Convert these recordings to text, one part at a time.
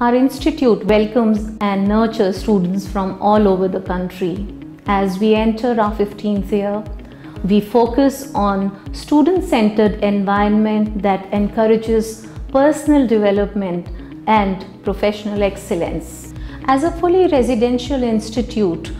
Our institute welcomes and nurtures students from all over the country. As we enter our 15th year, we focus on student-centered environment that encourages personal development and professional excellence. As a fully residential institute,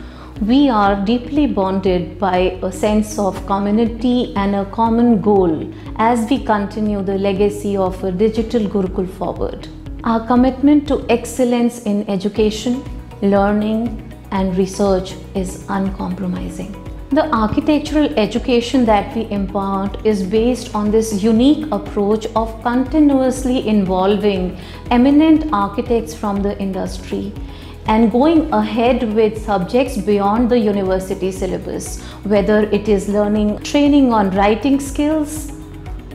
we are deeply bonded by a sense of community and a common goal as we continue the legacy of a digital Gurukul forward. Our commitment to excellence in education, learning, and research is uncompromising. The architectural education that we impart is based on this unique approach of continuously involving eminent architects from the industry and going ahead with subjects beyond the university syllabus, whether it is learning training on writing skills,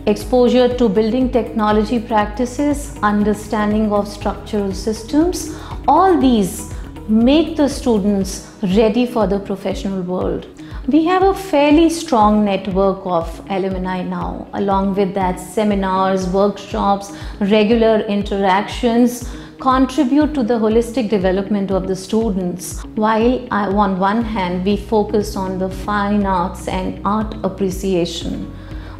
exposure to building technology practices, understanding of structural systems, all these make the students ready for the professional world. We have a fairly strong network of alumni now. Along with that, seminars, workshops, regular interactions contribute to the holistic development of the students. While uh, on one hand, we focus on the fine arts and art appreciation.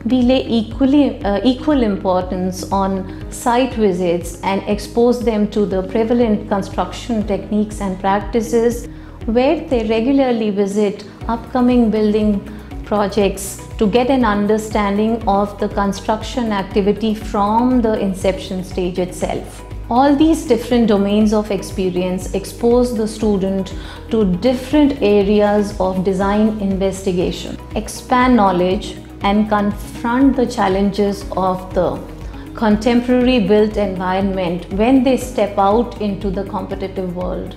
We lay equally, uh, equal importance on site visits and expose them to the prevalent construction techniques and practices where they regularly visit upcoming building projects to get an understanding of the construction activity from the inception stage itself. All these different domains of experience expose the student to different areas of design investigation, expand knowledge and confront the challenges of the contemporary built environment when they step out into the competitive world.